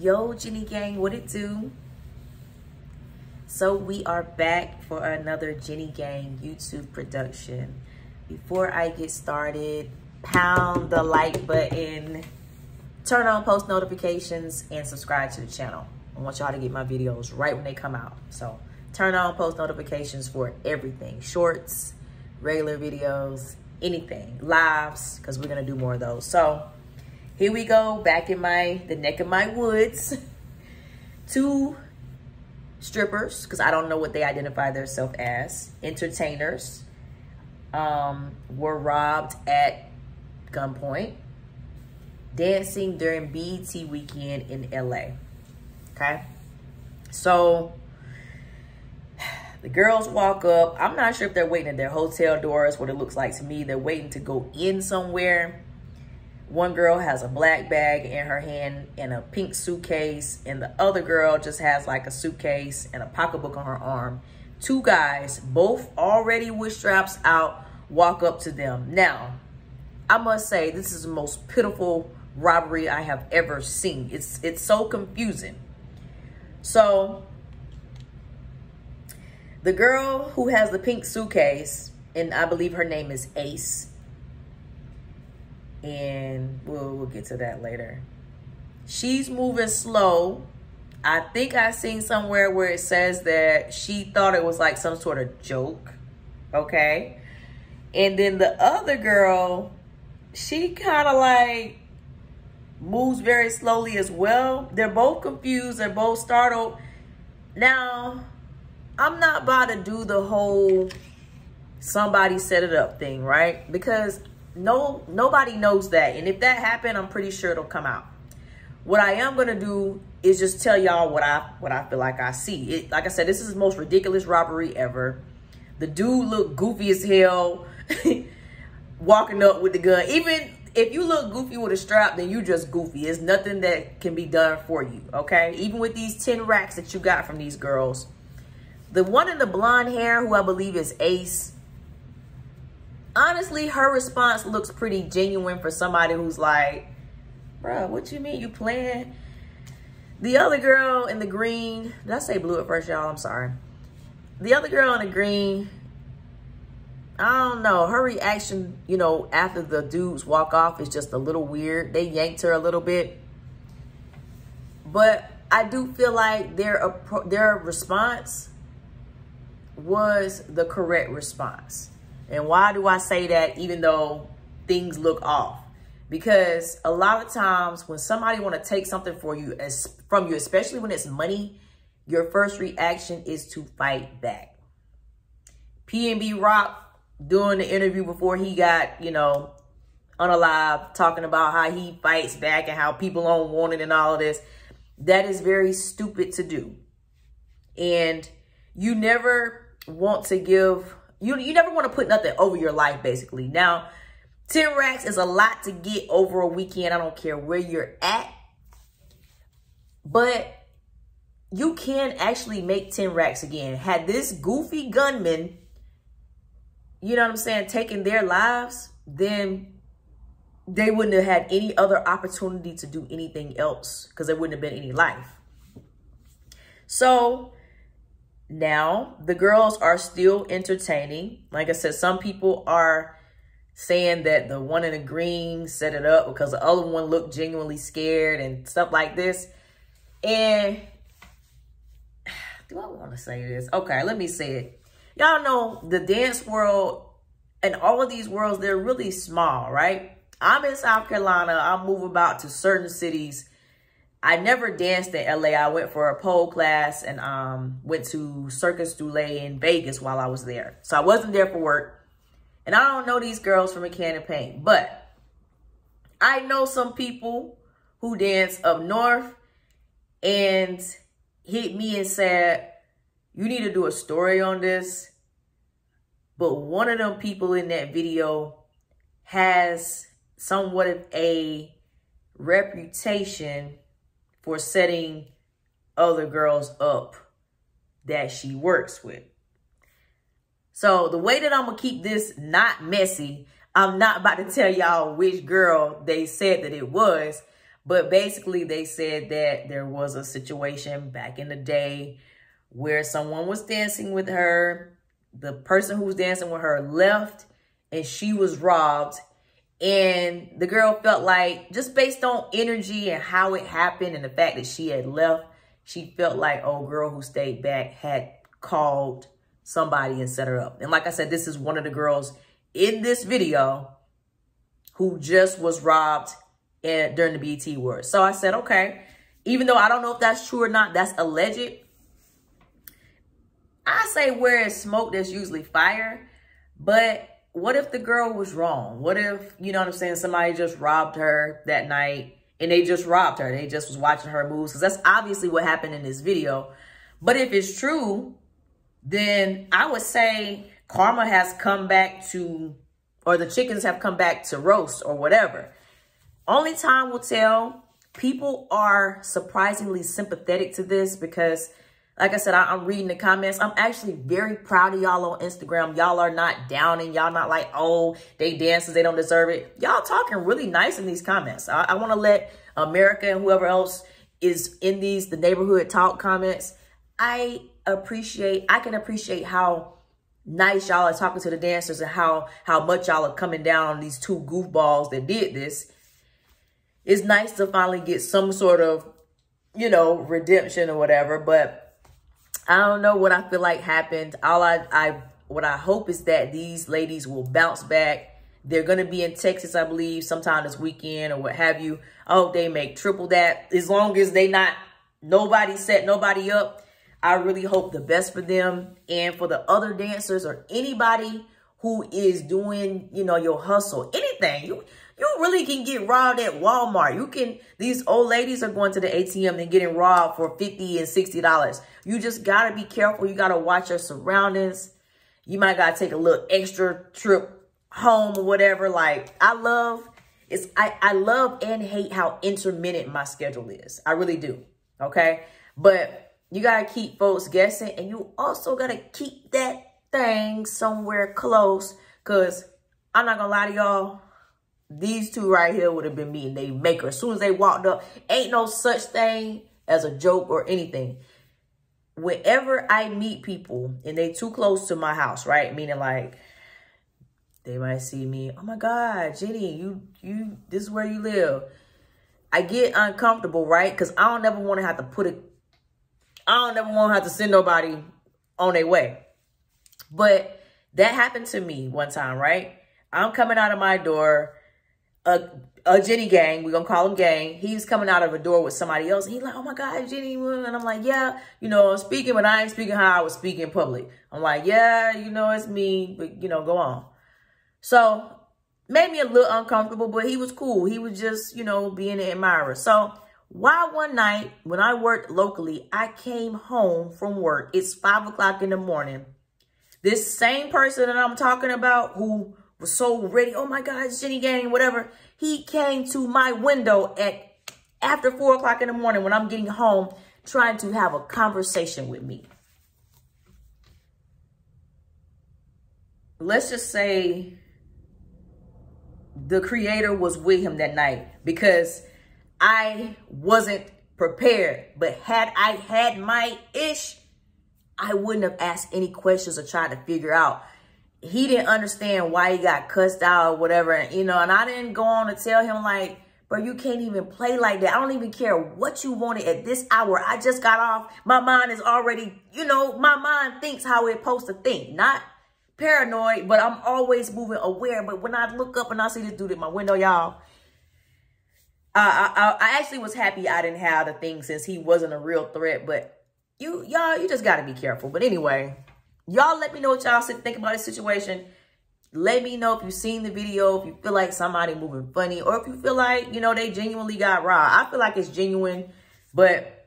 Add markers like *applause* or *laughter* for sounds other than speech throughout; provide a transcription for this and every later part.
Yo, Jenny Gang, what it do? So we are back for another Jenny Gang YouTube production. Before I get started, pound the like button, turn on post notifications, and subscribe to the channel. I want y'all to get my videos right when they come out. So turn on post notifications for everything. Shorts, regular videos, anything. Lives, because we're going to do more of those. So here we go, back in my the neck of my woods. *laughs* Two strippers, because I don't know what they identify themselves as, entertainers, um, were robbed at gunpoint, dancing during BET weekend in LA. Okay, so *sighs* the girls walk up. I'm not sure if they're waiting at their hotel doors, what it looks like to me. They're waiting to go in somewhere one girl has a black bag in her hand and a pink suitcase, and the other girl just has like a suitcase and a pocketbook on her arm. Two guys, both already with straps out, walk up to them. Now, I must say, this is the most pitiful robbery I have ever seen. It's it's so confusing. So, the girl who has the pink suitcase, and I believe her name is Ace, and we'll, we'll get to that later. She's moving slow. I think I seen somewhere where it says that she thought it was like some sort of joke. Okay. And then the other girl, she kind of like moves very slowly as well. They're both confused. They're both startled. Now, I'm not about to do the whole somebody set it up thing, right? Because no, nobody knows that. And if that happened, I'm pretty sure it'll come out. What I am going to do is just tell y'all what I what I feel like I see. It, like I said, this is the most ridiculous robbery ever. The dude looked goofy as hell *laughs* walking up with the gun. Even if you look goofy with a strap, then you just goofy. It's nothing that can be done for you, okay? Even with these 10 racks that you got from these girls. The one in the blonde hair, who I believe is Ace, honestly, her response looks pretty genuine for somebody who's like, bro, what you mean you playing? The other girl in the green, did I say blue at first, y'all? I'm sorry. The other girl in the green, I don't know. Her reaction, you know, after the dudes walk off is just a little weird. They yanked her a little bit. But I do feel like their, their response was the correct response. And why do I say that even though things look off? Because a lot of times when somebody want to take something for you as from you, especially when it's money, your first reaction is to fight back. PNB Rock doing the interview before he got, you know, unalive, talking about how he fights back and how people don't want it and all of this. That is very stupid to do. And you never want to give you, you never want to put nothing over your life, basically. Now, 10 racks is a lot to get over a weekend. I don't care where you're at. But you can actually make 10 racks again. Had this goofy gunman, you know what I'm saying, taken their lives, then they wouldn't have had any other opportunity to do anything else because there wouldn't have been any life. So now, the girls are still entertaining. Like I said, some people are saying that the one in the green set it up because the other one looked genuinely scared and stuff like this. And do I want to say this? Okay, let me say it. Y'all know the dance world and all of these worlds, they're really small, right? I'm in South Carolina. I move about to certain cities I never danced in LA. I went for a pole class and um, went to Cirque du Soleil in Vegas while I was there. So I wasn't there for work. And I don't know these girls from a can of paint. But I know some people who dance up north and hit me and said, you need to do a story on this. But one of them people in that video has somewhat of a reputation for setting other girls up that she works with. So the way that I'm going to keep this not messy, I'm not about to tell y'all which girl they said that it was, But basically, they said that there was a situation back in the day where someone was dancing with her. The person who was dancing with her left and she was robbed. And the girl felt like, just based on energy and how it happened and the fact that she had left, she felt like old girl who stayed back had called somebody and set her up. And like I said, this is one of the girls in this video who just was robbed during the BET Awards. So I said, okay, even though I don't know if that's true or not, that's alleged. I say where it's smoke, there's usually fire. But what if the girl was wrong? What if, you know what I'm saying, somebody just robbed her that night and they just robbed her. They just was watching her moves because that's obviously what happened in this video. But if it's true, then I would say karma has come back to, or the chickens have come back to roast or whatever. Only time will tell. People are surprisingly sympathetic to this because, like I said, I, am reading the comments. I'm actually very proud of y'all on Instagram. Y'all are not downing. Y'all not like, oh, they dances, they don't deserve it. Y'all talking really nice in these comments. I, I want to let America and whoever else is in these, the neighborhood talk comments. I appreciate, I can appreciate how nice y'all are talking to the dancers and how, how much y'all are coming down on these two goofballs that did this it's nice to finally get some sort of, you know, redemption or whatever. But I don't know what I feel like happened. All I, I what I hope is that these ladies will bounce back. They're going to be in Texas, I believe, sometime this weekend or what have you. I hope they make triple that. As long as they not, nobody set nobody up. I really hope the best for them and for the other dancers or anybody who is doing, you know, your hustle, anything. You you really can get robbed at Walmart. You can, these old ladies are going to the ATM and getting robbed for 50 and $60. You just got to be careful. You got to watch your surroundings. You might got to take a little extra trip home or whatever. Like, I love, it's, I, I love and hate how intermittent my schedule is. I really do. Okay. But you got to keep folks guessing and you also got to keep that thing somewhere close because I'm not going to lie to y'all these two right here would have been meeting they maker. As soon as they walked up, ain't no such thing as a joke or anything. Whenever I meet people and they too close to my house, right? Meaning like they might see me, oh my God, Jenny, you, you, this is where you live. I get uncomfortable, right? Because I don't ever want to have to put it, I don't ever want to have to send nobody on their way. But that happened to me one time, right? I'm coming out of my door a, a Jenny gang, we're to call him gang. He's coming out of a door with somebody else. And he's like, oh my God, Jenny. And I'm like, yeah, you know, I'm speaking, but I ain't speaking how I was speaking in public. I'm like, yeah, you know, it's me, but you know, go on. So made me a little uncomfortable, but he was cool. He was just, you know, being an admirer. So why one night when I worked locally, I came home from work. It's five o'clock in the morning. This same person that I'm talking about who was so ready. Oh my God, Jenny Gang, whatever. He came to my window at after four o'clock in the morning when I'm getting home, trying to have a conversation with me. Let's just say the creator was with him that night because I wasn't prepared. But had I had my ish, I wouldn't have asked any questions or tried to figure out he didn't understand why he got cussed out or whatever, and, you know, and I didn't go on to tell him like, bro, you can't even play like that. I don't even care what you wanted at this hour. I just got off. My mind is already, you know, my mind thinks how it's supposed to think, not paranoid, but I'm always moving aware. But when I look up and I see this dude in my window, y'all, I, I, I actually was happy I didn't have the thing since he wasn't a real threat, but you, y'all, you just got to be careful. But anyway, Y'all let me know what y'all think about this situation. Let me know if you've seen the video, if you feel like somebody moving funny, or if you feel like, you know, they genuinely got robbed. I feel like it's genuine, but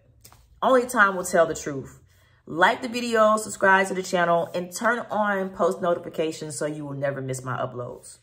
only time will tell the truth. Like the video, subscribe to the channel, and turn on post notifications so you will never miss my uploads.